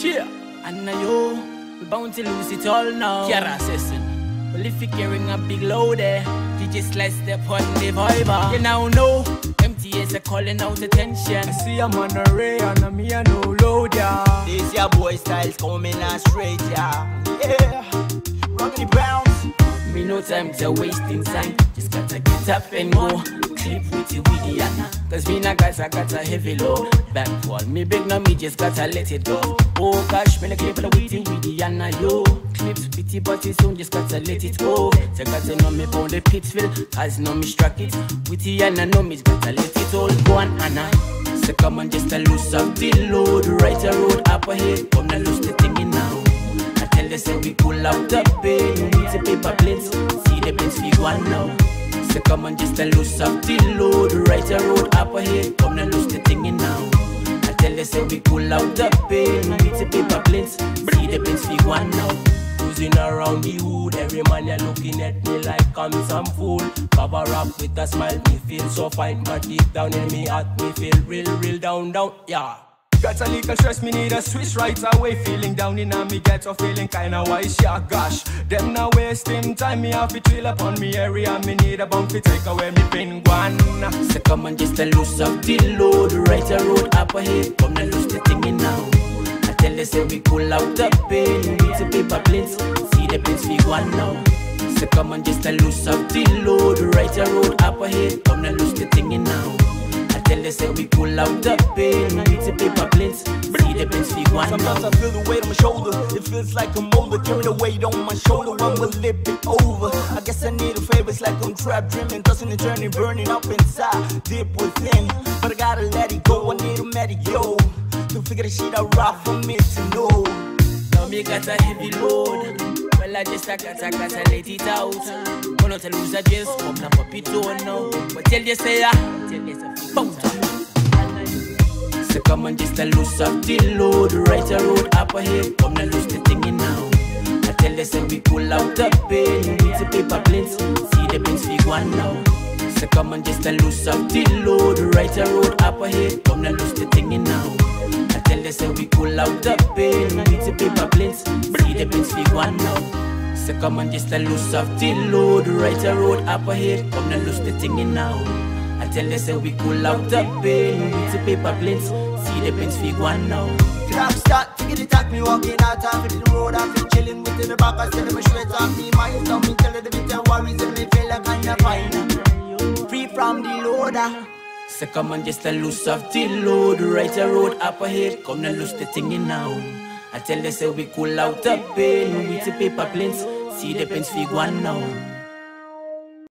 Share. And now you, we bound to lose it all now. Kiara Session. Well, if you're carrying a big load there, you just let's step on the vibe. You now know, MTS are calling out attention. I see I'm on a ray and I'm here no load, yeah. This your boy styles coming out straight, yeah. Yeah. Rocky bounce. Me no time to wasting time. Just gotta get up and go. Clip with you with the Anna. Cause me na guys, I got a heavy load. Back fall, me big no me just gotta let it go. Oh gosh, me na clip with you with the Anna, yo. Clips pity but it soon just gotta let it go. So gotta know me on the Pittsfield. Cause know me struck it. With the Anna, know me gotta let it all go on Anna. So come on, just a loose of the load. Right a road up ahead. Come na lose say we pull out the pain. We need the paper plates. See the pins we on now. So come on, just a loose up the load. Right a road up ahead. Come na lose the thing in now. I tell you, say we pull out the pain. We need the paper plates. See the pins we on now. Cruising around the hood, every man you looking at me like I'm some fool. Cover up with a smile, me feel so fine, but deep down in me heart, me feel real, real down, down, yeah. Got a little stress, me need a switch right away. Feeling down in a me get a feeling kinda wise, yeah, gosh. Them now wasting time, me have to chill upon me area. Me need a bump to take away me pin one. So come on, just a loose of the load. Right a road up ahead. Come na lose the thing in now. I tell you, say we pull out the pain. Need the paper plates. See the pins we go on now. So come on, just a loose of the load. Right a road up ahead. Come na lose the thing in now. I tell you, say we pull out the See the pins we Sometimes. I feel the weight on my shoulder. It feels like I'm older. Carry the weight on my shoulder. When will lift it be over? I guess I need a favor. It's like I'm trapped dreaming. Tossing and turning, burning up inside, deep within. But I gotta let it go. I need a medic, yo. To figure the shit out right for me to know. Now me got a heavy load. Well, I just a got a got a let it out. Wanna tell lose a just come na pop it on now. But tell you say ya, tell you say bounce So come on, just a loose of the load. Right a road up ahead. Come na lose the thing in now. I tell you say we pull out the pain. Need the paper plates. See the pins we go now. So come on, just a loose of the load. Right a road up ahead. Come na lose the thing in now. I tell you say we pull out the pain. Need the paper plates. See the pins we go now. So come on, just a loose of the load. Right a road up ahead. Come na lose the thing in now. I tell you say we pull out the pain. Need the paper plates. See the pins we go on now. Clock start, ticket attack me walking out off the road. I've been chilling with the back. I I'm straight off the mind. Tell me, tell the bit of worries and me feel like I'm fine. Free from the loader. So come on, just a loose of the load. Right a road up ahead. Come na lose the thing in now. I tell you say we cool out the pain. We need the paper planes. See the pins we go now.